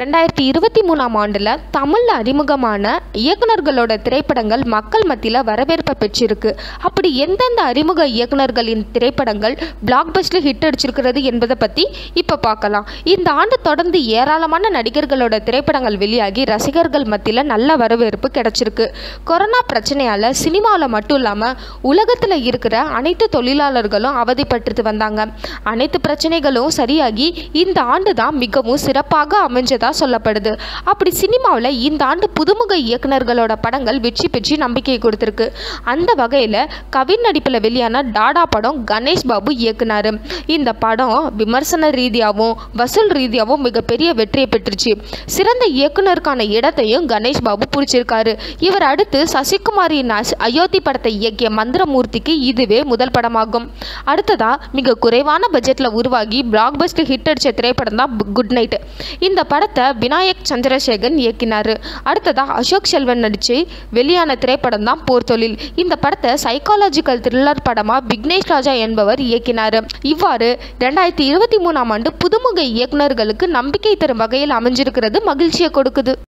ரெண்டாயிரத்தி இருபத்தி மூணாம் ஆண்டில் தமிழில் அறிமுகமான இயக்குனர்களோட திரைப்படங்கள் மக்கள் மத்தியில் வரவேற்பை பெற்றிருக்கு. அப்படி எந்தெந்த அறிமுக இயக்குநர்களின் திரைப்படங்கள் பிளாக் பஸ்டில் ஹிட் அடிச்சிருக்கிறது என்பதை பற்றி இப்போ பார்க்கலாம். இந்த ஆண்டு தொடர்ந்து ஏராளமான நடிகர்களோட திரைப்படங்கள் வெளியாகி ரசிகர்கள் மத்தியில் நல்ல வரவேற்பு கிடைச்சிருக்கு. கொரோனா பிரச்சனையால் சினிமாவில் மட்டும் இல்லாமல் உலகத்தில் இருக்கிற அனைத்து தொழிலாளர்களும் அவதிப்பட்டு வந்தாங்க. அனைத்து பிரச்சனைகளும் சரியாகி இந்த ஆண்டு தான் மிகவும் சிறப்பாக அமைஞ்சது சொல்லப்படுது. அப்படி சினிமாவில் இந்த ஆண்டு புதுமுக இயக்குனர்களோட படங்கள் வெற்றி பெற்று நம்பிக்கை கொடுத்துருக்கு. அந்த வகையில் கவின் நடிப்பில் வெளியான டாடா படம் கணேஷ் பாபு இயக்குனார். இந்த படம் விமர்சன ரீதியாகவும் வசூல் ரீதியாகவும் மிகப்பெரிய வெற்றியை பெற்றுச்சு. சிறந்த இயக்குனருக்கான இடத்தையும் கணேஷ் பாபு பிடிச்சிருக்காரு. இவர் அடுத்து சசிகுமாரின் அயோத்தி படத்தை இயக்கிய மந்திரமூர்த்திக்கு இதுவே முதல் படமாகும். அடுத்ததா மிக குறைவான பட்ஜெட்டில் உருவாகி பிளாக் பஸ்ட் ஹிட் அடித்த திரைப்படம் தான் குட் நைட் இந்த படத்தை விநாயக் சந்திரசேகரன் இயக்கினார். அடுத்ததாக அசோக் செல்வன் நடித்து வெளியான திரைப்படம் தான் போர் தொழில். இந்த படத்தை சைக்காலஜிக்கல் த்ரில்லர் படமாக விக்னேஷ் ராஜா என்பவர் இயக்கினார். இவ்வாறு ரெண்டாயிரத்தி இருபத்தி மூணாம் ஆண்டு புதுமுக இயக்குனர்களுக்கு நம்பிக்கை தரும் வகையில் அமைஞ்சிருக்கிறது மகிழ்ச்சியை கொடுக்குது.